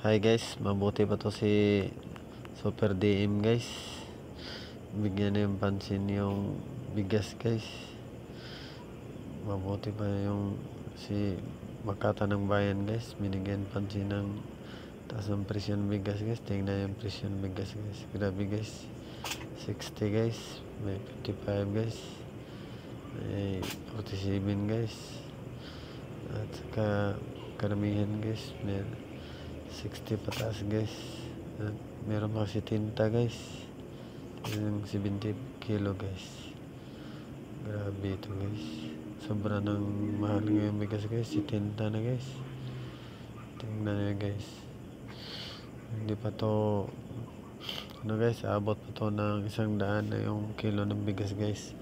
Hi guys, mabuti pa to si Super DM guys. Bigyan na yung pansin yung bigas guys. Mabuti pa yung si Makata ng Bayan guys. Binigyan pansin ng taas ng presyo bigas guys. Tingnan yung presyo bigas guys. Grabe guys. 60 guys. May 55 guys. May 47 guys. At saka karamihan guys. May 60 pataas guys. At meron pa si tinta guys. Yung 70 kilo guys. Grabe ito guys. Sobra ng mahal ngayon bigas guys si tinta na guys. Tingnan nyo guys. Hindi pa to ano guys abot pa to ng isang daan na yung kilo ng bigas guys